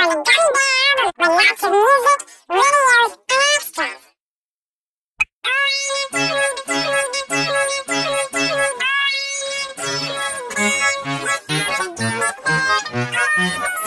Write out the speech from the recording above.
featuring Gundown with lots of music, videos, and extras. Thank you.